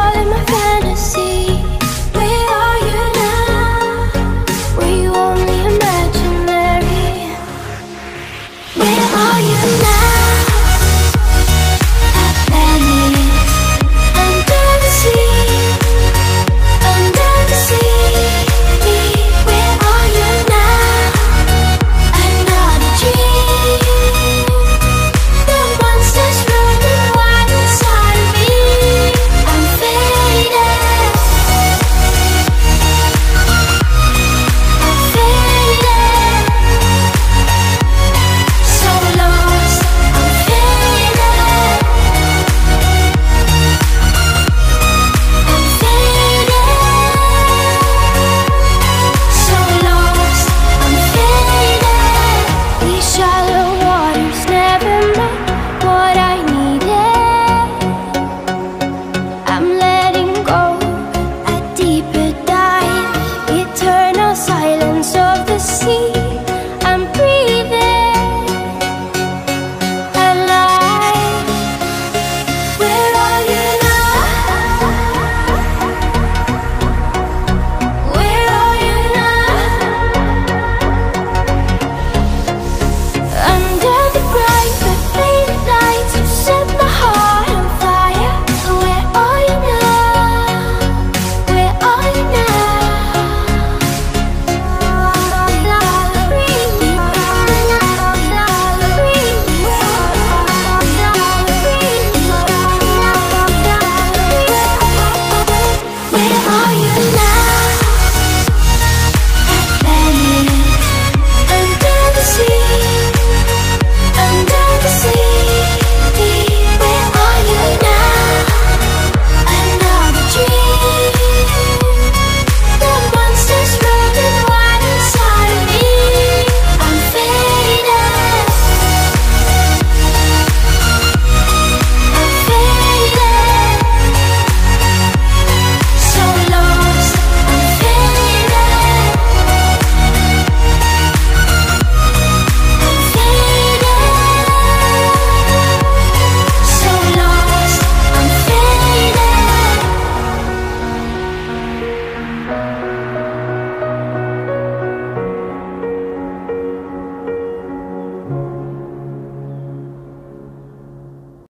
all in my fantasy. silence of the sea.